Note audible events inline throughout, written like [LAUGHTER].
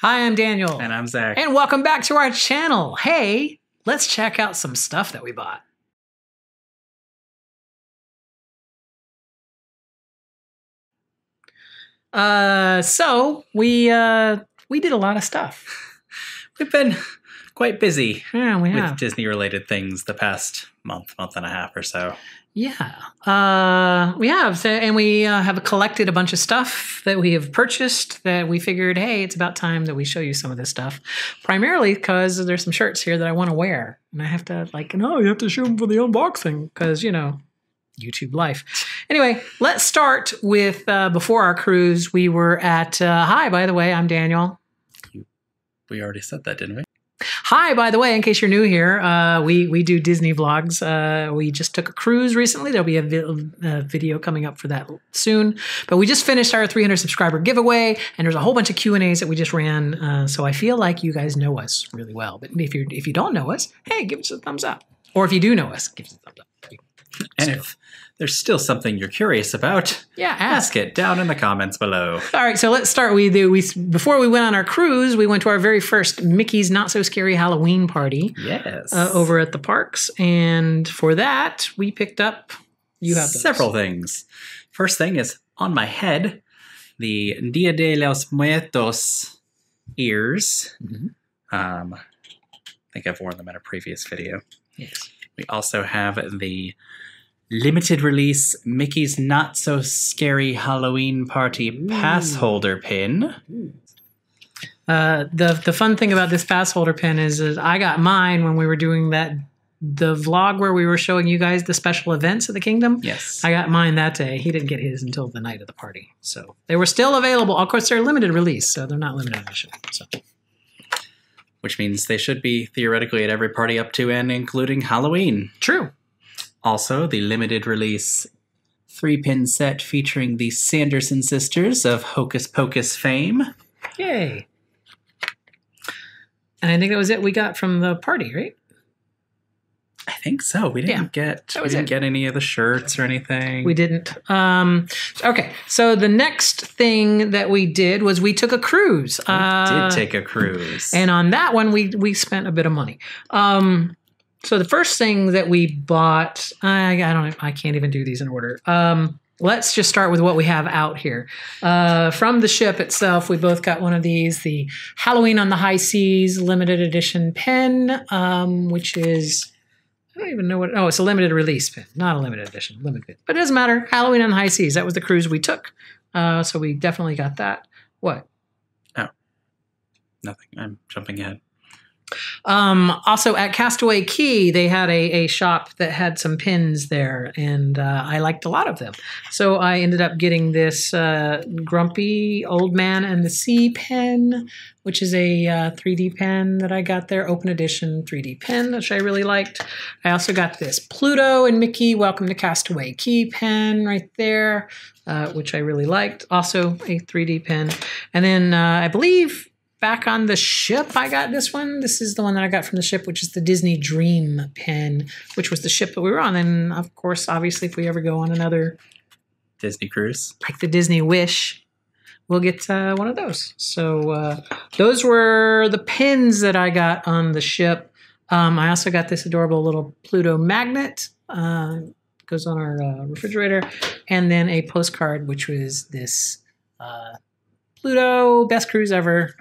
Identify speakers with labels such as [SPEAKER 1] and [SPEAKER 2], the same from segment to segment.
[SPEAKER 1] Hi, I'm Daniel.
[SPEAKER 2] And I'm Zach.
[SPEAKER 1] And welcome back to our channel. Hey, let's check out some stuff that we bought. Uh, so we uh we did a lot of stuff. [LAUGHS]
[SPEAKER 2] We've been quite busy
[SPEAKER 1] Yeah, we
[SPEAKER 2] with
[SPEAKER 1] have.
[SPEAKER 2] Disney related things the past month, month and a half or so.
[SPEAKER 1] Yeah, uh, we have, so, and we uh, have collected a bunch of stuff that we have purchased. That we figured, hey, it's about time that we show you some of this stuff. Primarily because there's some shirts here that I want to wear, and I have to like, no, you have to show them for the unboxing because you know, YouTube life. Anyway, let's start with uh, before our cruise. We were at. Uh, hi, by the way, I'm Daniel.
[SPEAKER 2] We already said that, didn't we?
[SPEAKER 1] Hi, by the way, in case you're new here, uh, we we do Disney vlogs. Uh, we just took a cruise recently. There'll be a, vi- a video coming up for that soon. But we just finished our 300 subscriber giveaway, and there's a whole bunch of Q and A's that we just ran. Uh, so I feel like you guys know us really well. But if you if you don't know us, hey, give us a thumbs up. Or if you do know us, give us a thumbs up.
[SPEAKER 2] And
[SPEAKER 1] So-
[SPEAKER 2] if there's still something you're curious about,
[SPEAKER 1] Yeah, ask.
[SPEAKER 2] ask it down in the comments below.
[SPEAKER 1] All right, so let's start. We do we before we went on our cruise, we went to our very first Mickey's Not So Scary Halloween party.
[SPEAKER 2] Yes.
[SPEAKER 1] uh, over at the parks. And for that, we picked up. You have those.
[SPEAKER 2] several things. First thing is on my head, the Dia de los Muertos ears.
[SPEAKER 1] Mhm.
[SPEAKER 2] Um, I think I've worn them in a previous video.
[SPEAKER 1] Yes.
[SPEAKER 2] We also have the limited release Mickey's Not So Scary Halloween Party pass holder pin.
[SPEAKER 1] Uh, the the fun thing about this pass holder pin is, is I got mine when we were doing that the vlog where we were showing you guys the special events of the kingdom.
[SPEAKER 2] Yes.
[SPEAKER 1] I got mine that day. He didn't get his until the night of the party. So they were still available. Of course, they're limited release, so they're not limited edition. So
[SPEAKER 2] Which means they should be theoretically at every party up to and including Halloween.
[SPEAKER 1] true.
[SPEAKER 2] Also, the limited release three pin set featuring the Sanderson sisters of Hocus Pocus fame.
[SPEAKER 1] Yay. And I think that was it we got from the party, right?
[SPEAKER 2] I think so. We didn't get
[SPEAKER 1] that
[SPEAKER 2] we didn't
[SPEAKER 1] it.
[SPEAKER 2] get any of the shirts or anything.
[SPEAKER 1] We didn't. Um, okay, so the next thing that we did was we took a cruise.
[SPEAKER 2] We
[SPEAKER 1] Uh,
[SPEAKER 2] did take a cruise.
[SPEAKER 1] and on that one, we we spent a bit of money. Um, so the first thing that we bought, I, I don't, I can't even do these in order. Um, let's just start with what we have out here. Uh, from the ship itself, we both got one of these, the Halloween on the High Seas limited edition pen, um, which is. I don't even know what. Oh, it's a limited release pin, not a limited edition, limited. pin. But it doesn't matter. Halloween on the High Seas. That was the cruise we took. Uh, so we definitely got that. What?
[SPEAKER 2] Oh, nothing. I'm jumping ahead.
[SPEAKER 1] Um, also at Castaway Cay, they had a, a shop that had some pins there, and uh, I liked a lot of them. So I ended up getting this uh, Grumpy Old Man and the Sea pen, which is a uh, 3D pen that I got there, open edition 3D pen, which I really liked. I also got this Pluto and Mickey Welcome to Castaway Cay pen right there, uh, which I really liked. Also a 3D pen. And then uh, I believe back on the ship, I got this one. This is the one that I got from the ship, which is the Disney Dream pen, which was the ship that we were on. And of course, obviously, if we ever go on another,
[SPEAKER 2] Disney cruise.
[SPEAKER 1] like the Disney Wish, we'll get uh, one of those. So uh, those were the pins that I got on the ship. Um, I also got this adorable little Pluto magnet. Uh, goes on our uh, refrigerator, and then a postcard, which was this uh, Pluto best cruise ever.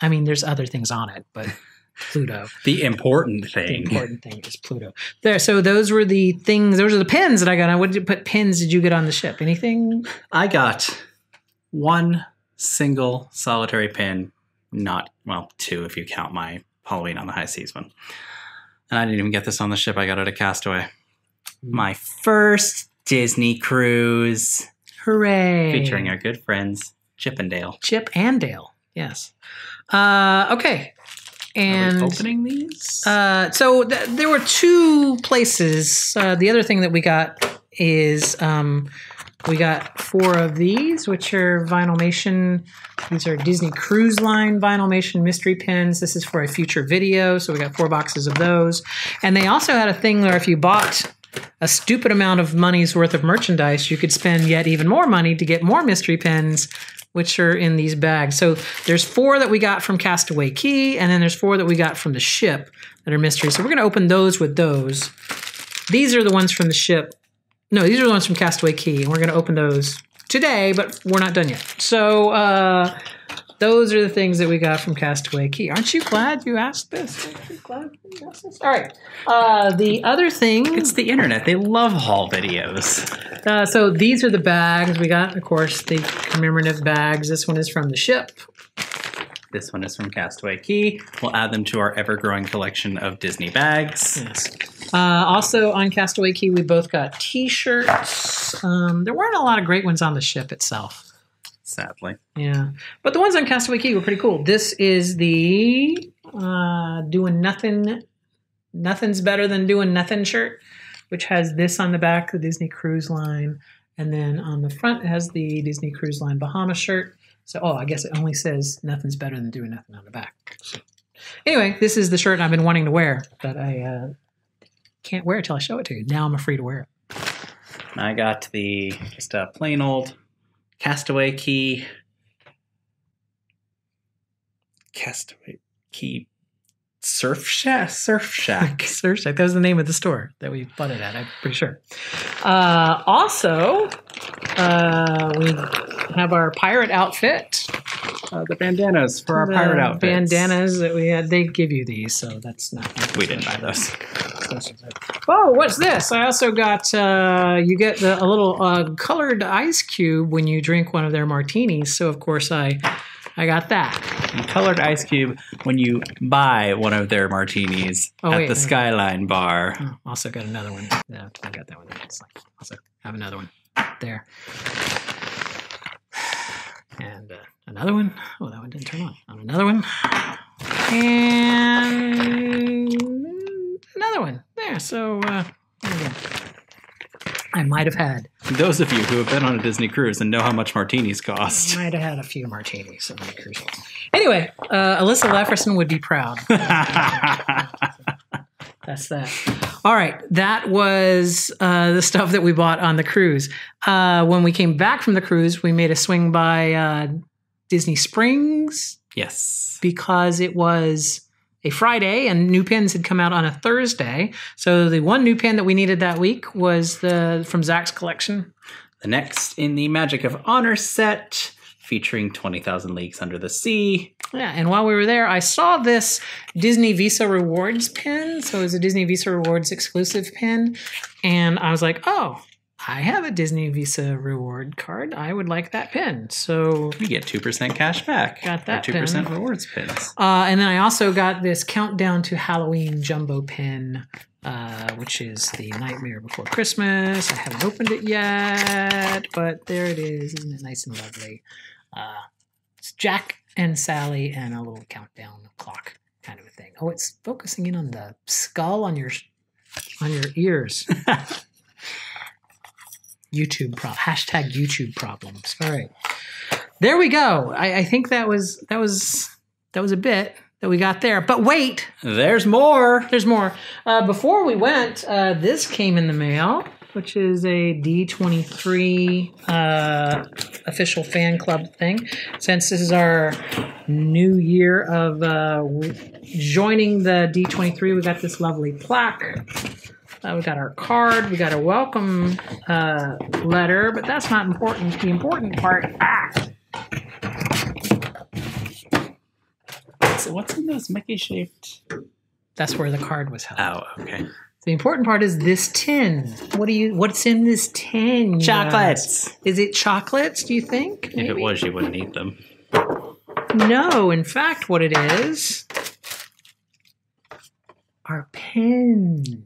[SPEAKER 1] I mean, there's other things on it, but [LAUGHS] Pluto.
[SPEAKER 2] The important thing.
[SPEAKER 1] The important thing is Pluto. There. So those were the things. Those are the pins that I got. What did you put pins? Did you get on the ship? Anything?
[SPEAKER 2] I got one single solitary pin, not well, two if you count my Halloween on the high seas one. And I didn't even get this on the ship. I got it at Castaway. Hmm. My first Disney cruise
[SPEAKER 1] Hooray!
[SPEAKER 2] featuring our good friends Chip and Dale.
[SPEAKER 1] Chip and Dale. Yes. Uh, okay. And
[SPEAKER 2] opening these?
[SPEAKER 1] uh, so th- there were two places. Uh, the other thing that we got is um, we got four of these, which are Vinylmation. These are Disney Cruise Line Vinylmation mystery pins. This is for a future video, so we got four boxes of those. And they also had a thing where if you bought a stupid amount of money's worth of merchandise, you could spend yet even more money to get more mystery pins which are in these bags. So there's four that we got from Castaway Cay, and then there's four that we got from the ship that are mystery. So we're going to open those with those. These are the ones from the ship. No, these are the ones from Castaway Cay, and we're going to open those today, but we're not done yet. So uh, those are the things that we got from Castaway Cay. Aren't you glad you asked this? Aren't you glad you asked this? All right. Uh, the other thing.
[SPEAKER 2] It's the internet. They love haul videos.
[SPEAKER 1] Uh, so these are the bags we got. Of course, the commemorative bags. This one is from the ship.
[SPEAKER 2] This one is from Castaway Cay. We'll add them to our ever-growing collection of Disney bags.
[SPEAKER 1] Yes. Uh, also on Castaway Cay, we both got T-shirts. Um, there weren't a lot of great ones on the ship itself.
[SPEAKER 2] Sadly,
[SPEAKER 1] Yeah, but the ones on Castaway Cay were pretty cool. This is the uh, doing nothing. Nothing's better than doing nothing shirt, which has this on the back, the Disney Cruise Line, and then on the front it has the Disney Cruise Line Bahama shirt. So, oh, I guess it only says nothing's better than doing nothing on the back. So, anyway, this is the shirt I've been wanting to wear, but I uh, can't wear it till I show it to you. Now I'm afraid to wear it.
[SPEAKER 2] I got the just a plain old Castaway Cay. Castaway Cay Surf Shack. Surf Shack. [LAUGHS]
[SPEAKER 1] surf Shack. That was the name of the store that we bought it at. I'm pretty sure. Uh, also, uh, we have our pirate outfit.
[SPEAKER 2] Uh, the bandanas for our
[SPEAKER 1] The
[SPEAKER 2] pirate outfits.
[SPEAKER 1] Bandanas that we had. They give you these, so that's not.
[SPEAKER 2] We didn't buy those.
[SPEAKER 1] Oh, what's this? I also got. Uh, you get the, a little uh, colored ice cube when you drink one of their martinis. So of course I, I got that.
[SPEAKER 2] And colored ice cube when you buy one of their martinis
[SPEAKER 1] Oh,
[SPEAKER 2] at
[SPEAKER 1] wait,
[SPEAKER 2] the
[SPEAKER 1] wait.
[SPEAKER 2] Skyline Bar.
[SPEAKER 1] Oh, also got another one. Yeah, I got that one. It's like, also have another one there. And uh, another one. Oh, that one didn't turn on. On another one. And another one. There. So, uh, there. I might have had.
[SPEAKER 2] Those of you who have been on a Disney cruise and know how much martinis cost.
[SPEAKER 1] I Might have had a few martinis on the cruise. Anyway, uh, Alyssa Lefferson would be proud. [LAUGHS] That's that. All right, that was uh, the stuff that we bought on the cruise. Uh, when we came back from the cruise, we made a swing by uh, Disney Springs
[SPEAKER 2] yes.
[SPEAKER 1] because it was a Friday and new pins had come out on a Thursday. So the one new pin that we needed that week was the from Zach's collection.
[SPEAKER 2] The next in the Magic of Honor set, featuring 20,000 Leagues Under the Sea.
[SPEAKER 1] Yeah, and while we were there, I saw this Disney Visa Rewards pin. So it was a Disney Visa Rewards exclusive pin. And I was like, oh, I have a Disney Visa reward card. I would like that pin. So,
[SPEAKER 2] You get 2% cash back.
[SPEAKER 1] Got that
[SPEAKER 2] 2%
[SPEAKER 1] pin.
[SPEAKER 2] rewards pins.
[SPEAKER 1] uh, and then I also got this Countdown to Halloween jumbo pin, uh, which is the Nightmare Before Christmas. I haven't opened it yet, but there it is. Isn't it nice and lovely? Uh, it's Jack and Sally and a little countdown clock kind of a thing. Oh, it's focusing in on the skull on your on your ears. [LAUGHS] YouTube pro hashtag YouTube problems. All right, there we go. I, I think that was that was that was a bit that we got there. But wait,
[SPEAKER 2] There's more.
[SPEAKER 1] there's more. Uh, before we went, uh, this came in the mail, which is a D23 uh, official fan club thing. Since this is our new year of uh, joining the D23, we got this lovely plaque. Uh, we got our card. We got a welcome uh, letter, but that's not important. The important part. Ah,
[SPEAKER 2] So what's in those Mickey shaped?
[SPEAKER 1] that's where the card was held.
[SPEAKER 2] Oh, okay.
[SPEAKER 1] The important part is this tin. What do you? What's in this tin?
[SPEAKER 2] Chocolates.
[SPEAKER 1] Is it chocolates? Do you think?
[SPEAKER 2] If it was, you wouldn't eat them.
[SPEAKER 1] No. In fact, what it is are pens.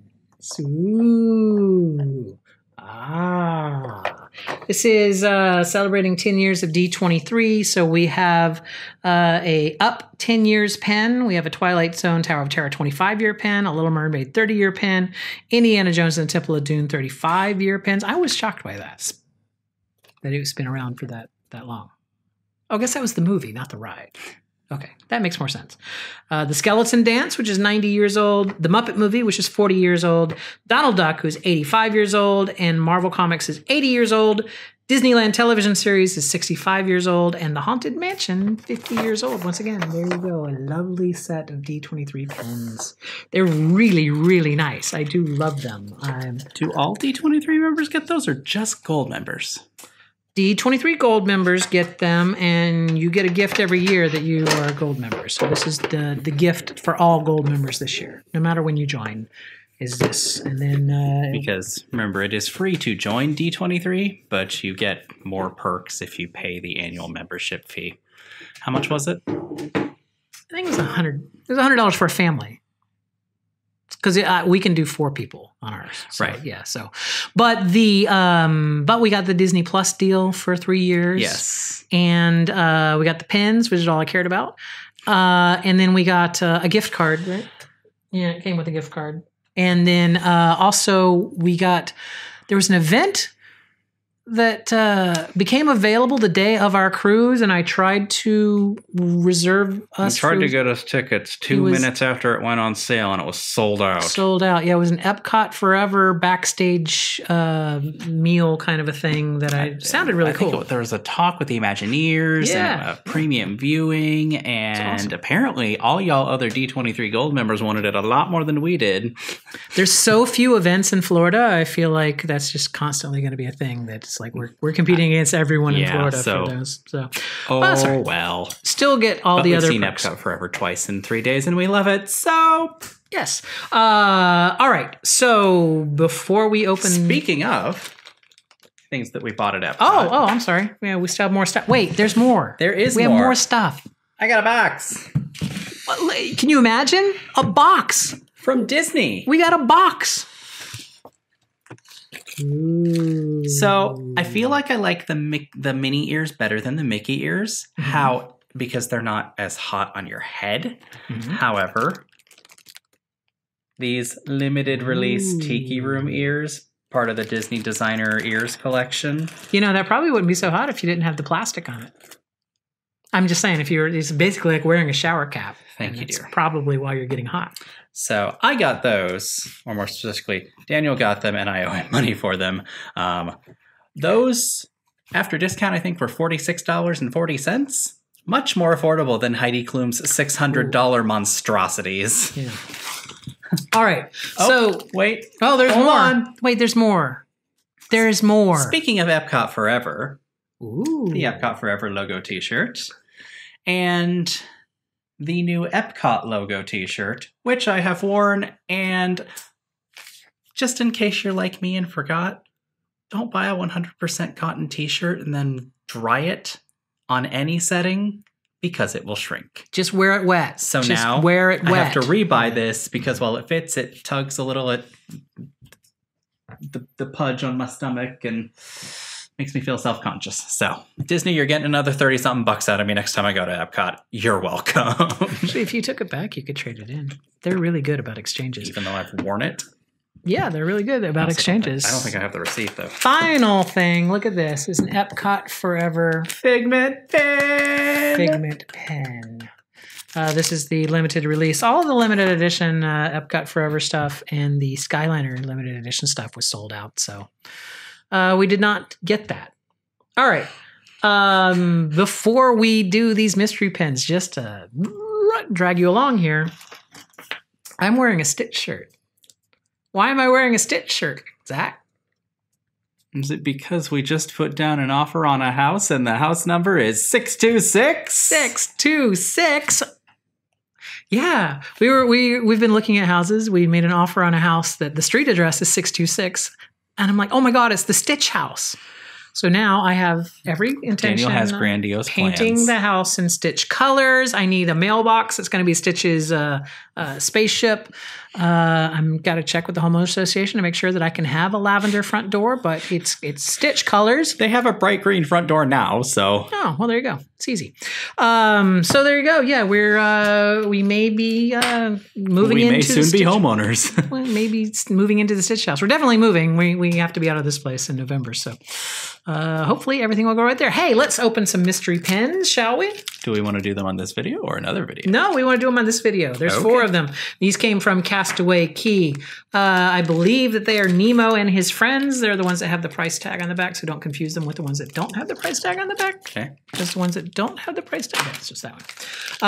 [SPEAKER 1] Ooh. Ah. This is uh, celebrating 10 years of D23. So we have uh, a Up 10 years pen. We have a Twilight Zone Tower of Terror 25 year pen, a Little Mermaid 30 year pen, Indiana Jones and the Temple of Doom 35 year pens. I was shocked by that, that it's been around for that, that long. Oh, I guess that was the movie, not the ride. Okay, that makes more sense. Uh, the Skeleton Dance, which is 90 years old. The Muppet Movie, which is 40 years old. Donald Duck, who's 85 years old. And Marvel Comics is 80 years old. Disneyland television series is 65 years old, and the Haunted Mansion 50 years old. Once again, there you go, a lovely set of D23 pens. They're really, really nice. I do love them. Um,
[SPEAKER 2] Do all D23 members get those or just gold members?
[SPEAKER 1] D23 Gold members get them, and you get a gift every year that you are a Gold member. So this is the the gift for all Gold members this year, no matter when you join. Is this, and then uh,
[SPEAKER 2] Because remember, it is free to join D23, but you get more perks if you pay the annual membership fee. How much was it?
[SPEAKER 1] I think it was a hundred. It was a hundred dollars for a family. Because uh, we can do four people on ours, So,
[SPEAKER 2] Right.
[SPEAKER 1] Yeah. So, but the um, but we got the Disney Plus deal for three years.
[SPEAKER 2] Yes.
[SPEAKER 1] and uh, we got the pins, which is all I cared about. Uh, and then we got uh, a gift card, right? Yeah, it came with a gift card. And then uh, also we got there was an event that uh, became available the day of our cruise, and I tried to reserve
[SPEAKER 2] I
[SPEAKER 1] us.
[SPEAKER 2] tried
[SPEAKER 1] for-
[SPEAKER 2] to get us tickets two
[SPEAKER 1] was-
[SPEAKER 2] minutes after it went on sale and it was sold out.
[SPEAKER 1] Sold out. Yeah, it was an Epcot Forever backstage uh, meal kind of a thing that I sounded really
[SPEAKER 2] I think
[SPEAKER 1] cool.
[SPEAKER 2] it- there was a talk with the Imagineers
[SPEAKER 1] Yeah.
[SPEAKER 2] and a premium viewing, and
[SPEAKER 1] awesome.
[SPEAKER 2] apparently all y'all other D23 Gold members wanted it a lot more than we did.
[SPEAKER 1] There's so few events in Florida. I feel like that's just constantly going to be a thing. That's like we're we're competing against everyone in Florida
[SPEAKER 2] so-
[SPEAKER 1] for those. So
[SPEAKER 2] Oh,
[SPEAKER 1] all right.
[SPEAKER 2] well.
[SPEAKER 1] still get all the other.
[SPEAKER 2] But
[SPEAKER 1] the
[SPEAKER 2] we've
[SPEAKER 1] other
[SPEAKER 2] seen
[SPEAKER 1] perks.
[SPEAKER 2] Epcot Forever twice in three days, and we love it. So,
[SPEAKER 1] Yes. Uh, all right. So before we open,
[SPEAKER 2] speaking of things that we bought at Epcot,
[SPEAKER 1] oh oh, I'm sorry. Yeah, we still have more stuff. Wait, there's more.
[SPEAKER 2] there is
[SPEAKER 1] we
[SPEAKER 2] more.
[SPEAKER 1] have more stuff.
[SPEAKER 2] I got a box
[SPEAKER 1] Can you imagine a box?
[SPEAKER 2] from Disney.
[SPEAKER 1] We got a box.
[SPEAKER 2] So I feel like I like the Mic- the mini ears better than the Mickey ears.
[SPEAKER 1] Mm-hmm.
[SPEAKER 2] How because they're not as hot on your head.
[SPEAKER 1] Mhm.
[SPEAKER 2] However, these limited release Tiki Room ears, part of the Disney Designer Ears collection.
[SPEAKER 1] You know that probably wouldn't be so hot if you didn't have the plastic on it. I'm just saying, if you're, it's basically like wearing a shower cap.
[SPEAKER 2] Thank you, dear.
[SPEAKER 1] Probably while you're getting hot.
[SPEAKER 2] So I got those, or more specifically, Daniel got them, and I owe him money for them. Um, those, after discount, I think were forty six dollars and forty cents. Much more affordable than Heidi Klum's six hundred dollar monstrosities.
[SPEAKER 1] Yeah. All right. [LAUGHS]
[SPEAKER 2] Oh,
[SPEAKER 1] so,
[SPEAKER 2] wait,
[SPEAKER 1] oh, there's more.
[SPEAKER 2] on.
[SPEAKER 1] Wait, there's more. There's more.
[SPEAKER 2] Speaking of Epcot Forever,
[SPEAKER 1] Ooh.
[SPEAKER 2] the Epcot Forever logo T-shirt, and the new Epcot logo T-shirt, which I have worn. And just in case you're like me and forgot, don't buy a 100% cotton T-shirt and then dry it on any setting because it will shrink.
[SPEAKER 1] Just wear it wet.
[SPEAKER 2] So
[SPEAKER 1] Just
[SPEAKER 2] now
[SPEAKER 1] wear it
[SPEAKER 2] I have to rebuy this because while it fits, it tugs a little at the, the pudge on my stomach and makes me feel self conscious. So, Disney, you're getting another 30 something bucks out of me next time I go to Epcot. You're welcome.
[SPEAKER 1] Actually, if you took it back, you could trade it in. They're really good about exchanges.
[SPEAKER 2] Even though I've worn it.
[SPEAKER 1] Yeah, they're really good about
[SPEAKER 2] Also
[SPEAKER 1] exchanges.
[SPEAKER 2] I don't think I have the receipt though.
[SPEAKER 1] Final thing. Look at this. Is an Epcot Forever
[SPEAKER 2] Figment pen.
[SPEAKER 1] Figment pen. Uh, this is the limited release. All of the limited edition uh, Epcot Forever stuff and the Skyliner limited edition stuff was sold out. So uh, we did not get that. All right. Um, before we do these mystery pens, just to drag you along here, I'm wearing a Stitch shirt. Why am I wearing a Stitch shirt, Zach?
[SPEAKER 2] Is it because we just put down an offer on a house and the house number is 626?
[SPEAKER 1] six two six. Yeah, we were we we've been looking at houses. We made an offer on a house that the street address is six two six, and I'm like, oh my god, it's the Stitch house. So now I have every intention.
[SPEAKER 2] Daniel has
[SPEAKER 1] of
[SPEAKER 2] grandiose
[SPEAKER 1] painting
[SPEAKER 2] plans.
[SPEAKER 1] the house in Stitch colors. I need a mailbox. It's going to be Stitch's uh, uh, spaceship. Uh, I'm got to check with the homeowner association to make sure that I can have a lavender front door, but it's it's Stitch colors.
[SPEAKER 2] They have a bright green front door now, so
[SPEAKER 1] Oh, well, there you go. It's easy. Um, so there you go. Yeah, we're uh, we may be uh, moving
[SPEAKER 2] we
[SPEAKER 1] into
[SPEAKER 2] may soon be homeowners. [LAUGHS]
[SPEAKER 1] Well, maybe moving into the Stitch house. We're definitely moving. We we have to be out of this place in November. So uh, hopefully everything will go right there. Hey, let's open some mystery pens, shall we?
[SPEAKER 2] do we want to do them on this video or another video?
[SPEAKER 1] No, we want to do them on this video. There's four four of them. These came from Castaway Cay. Uh, I believe that they are Nemo and his friends. They're the ones that have the price tag on the back, so don't confuse them with the ones that don't have the price tag on the back.
[SPEAKER 2] Okay.
[SPEAKER 1] Just the ones that don't have the price tag. That's just that one.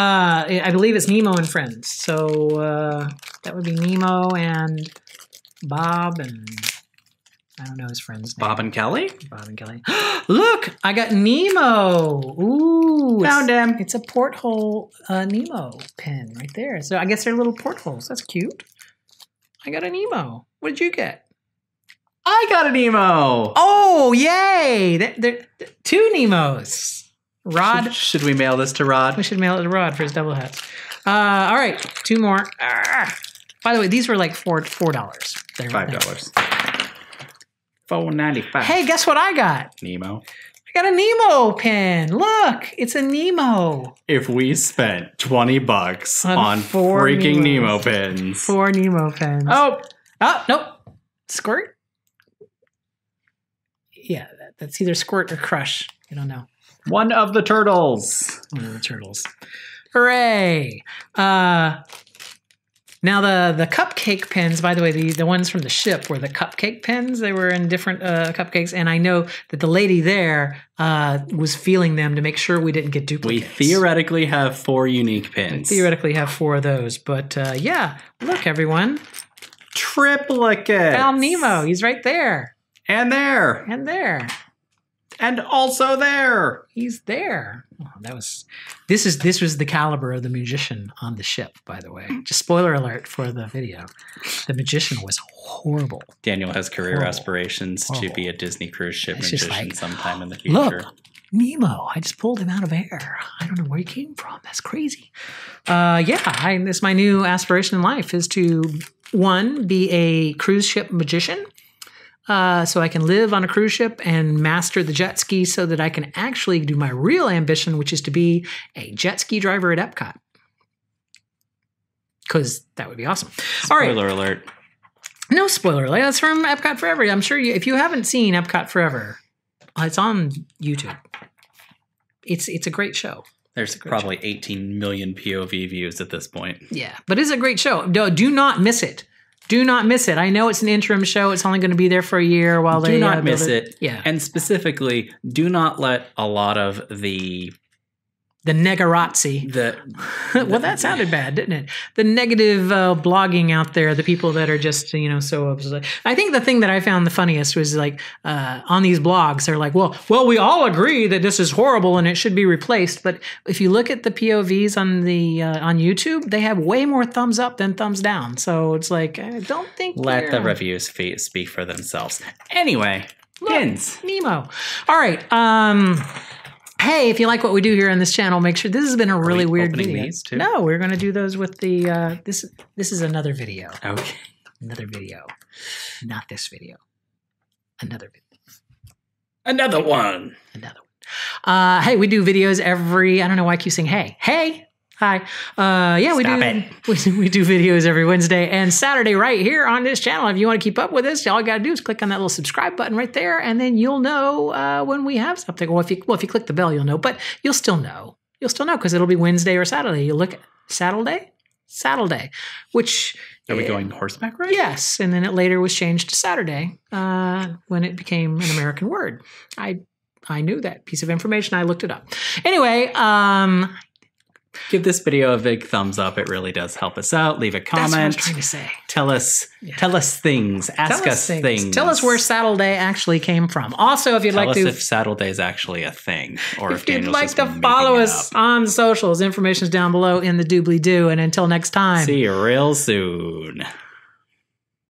[SPEAKER 1] Uh, I believe it's Nemo and friends. So uh, that would be Nemo and Bob and I don't know his friend's name.
[SPEAKER 2] Bob and Kelly?
[SPEAKER 1] Bob and Kelly. [GASPS] Look, I got Nemo. Ooh,
[SPEAKER 2] Found
[SPEAKER 1] it's,
[SPEAKER 2] him.
[SPEAKER 1] It's a porthole uh, Nemo pin right there. So I guess they're little portholes. That's cute. I got a Nemo. What did you get?
[SPEAKER 2] I got an emo.
[SPEAKER 1] Oh, yay! There, there, two Nemos. Rod.
[SPEAKER 2] Should, should we mail this to Rod?
[SPEAKER 1] We should mail it to Rod for his double hats. Uh, all right, two more. Ah. By the way, these were like four four dollars. They're-
[SPEAKER 2] Five dollars. Four ninety five.
[SPEAKER 1] Hey, guess what I got?
[SPEAKER 2] Nemo.
[SPEAKER 1] I got a Nemo pin. Look, it's a Nemo.
[SPEAKER 2] If we spent twenty bucks
[SPEAKER 1] On
[SPEAKER 2] on,
[SPEAKER 1] four
[SPEAKER 2] freaking. Nemo pins.
[SPEAKER 1] Four Nemo pins.
[SPEAKER 2] Oh,
[SPEAKER 1] oh nope. Squirt. Yeah, that, that's either squirt or crush. You don't know.
[SPEAKER 2] one of the turtles.
[SPEAKER 1] One of the turtles. Hooray! Uh, now the the cupcake pins. By the way, the the ones from the ship were the cupcake pins. They were in different uh, cupcakes, and I know that the lady there uh, was feeling them to make sure we didn't get duplicates.
[SPEAKER 2] We theoretically have four unique
[SPEAKER 1] We
[SPEAKER 2] pins.
[SPEAKER 1] theoretically have four of those, but uh, yeah, look everyone,
[SPEAKER 2] Triplicate.
[SPEAKER 1] found Nemo. He's right there
[SPEAKER 2] And there.
[SPEAKER 1] and there.
[SPEAKER 2] And also there.
[SPEAKER 1] He's there. Oh, that was this is this was the caliber of the magician on the ship. By the way, just spoiler alert for the video. The magician was horrible.
[SPEAKER 2] Daniel has career
[SPEAKER 1] Horrible.
[SPEAKER 2] aspirations to be a Disney cruise ship
[SPEAKER 1] It's
[SPEAKER 2] magician
[SPEAKER 1] like,
[SPEAKER 2] sometime in the future.
[SPEAKER 1] Look,
[SPEAKER 2] future.
[SPEAKER 1] Nemo. I just pulled him out of air. I don't know where he came from. That's crazy. Uh, yeah, I, this my new aspiration in life is to one be a cruise ship magician. Uh, so I can live on a cruise ship and master the jet ski so that I can actually do my real ambition, which is to be a jet ski driver at Epcot. Because that would be awesome. All right.
[SPEAKER 2] Spoiler alert.
[SPEAKER 1] No spoiler alert. That's from Epcot Forever. I'm sure you, if you haven't seen Epcot Forever, it's on YouTube. It's it's a great show.
[SPEAKER 2] There's probably 18 million POV views at this point.
[SPEAKER 1] Yeah, but it's a great show. Do, do not miss it. Do not miss it. I know it's an interim show. It's only going to be there for a year while they
[SPEAKER 2] do not
[SPEAKER 1] uh,
[SPEAKER 2] miss it.
[SPEAKER 1] Yeah,
[SPEAKER 2] And specifically, do not let a lot of the
[SPEAKER 1] the negarazzi.
[SPEAKER 2] the [LAUGHS]
[SPEAKER 1] well, that sounded bad, didn't it? The negative uh, blogging out there, the people that are just you know so upset. I think the thing that I found the funniest was like uh, on these blogs, they're like, well, well, we all agree that this is horrible and it should be replaced. But if you look at the POVs on the uh, on YouTube, they have way more thumbs up than thumbs down. So it's like, I don't think
[SPEAKER 2] let the reviews speak for themselves. Anyway, pins.
[SPEAKER 1] Nemo. All right. Um, hey, if you like what we do here on this channel, make sure this has been a really
[SPEAKER 2] we
[SPEAKER 1] weird video.
[SPEAKER 2] too?
[SPEAKER 1] No, we're going to do those with the uh, this. This is another video.
[SPEAKER 2] Okay.
[SPEAKER 1] Another video. Not this video. Another video.
[SPEAKER 2] Another one.
[SPEAKER 1] Another one. Uh, hey, we do videos every. I don't know why I keep saying hey. Hey. Hi. Uh, yeah, we
[SPEAKER 2] Stop
[SPEAKER 1] do. [LAUGHS] We, we do videos every Wednesday and Saturday right here on this channel. If you want to keep up with us, all you got to do is click on that little subscribe button right there, and then you'll know uh, when we have something. Well, if you well, if you click the bell, you'll know. But you'll still know. You'll still know because it'll be Wednesday or Saturday. You look at Saturday, Saturday, which
[SPEAKER 2] Are we going horseback riding?
[SPEAKER 1] Yes, and then it later was changed to Saturday uh, when it became an American word. I I knew that piece of information. I looked it up. Anyway, um,
[SPEAKER 2] Give this video a big thumbs up. It really does help us out. Leave a comment.
[SPEAKER 1] that's what I was trying to say.
[SPEAKER 2] Tell us.
[SPEAKER 1] Yeah.
[SPEAKER 2] Tell us things. Ask
[SPEAKER 1] Tell
[SPEAKER 2] us things.
[SPEAKER 1] Tell us where Saddle Day actually came from. Also, if you'd
[SPEAKER 2] Tell
[SPEAKER 1] like
[SPEAKER 2] us
[SPEAKER 1] to.
[SPEAKER 2] if Saddle Day is actually a thing, or if,
[SPEAKER 1] if you'd like to follow us
[SPEAKER 2] up.
[SPEAKER 1] on socials, information is down below in the doobly doo. And until next time,
[SPEAKER 2] See you real soon.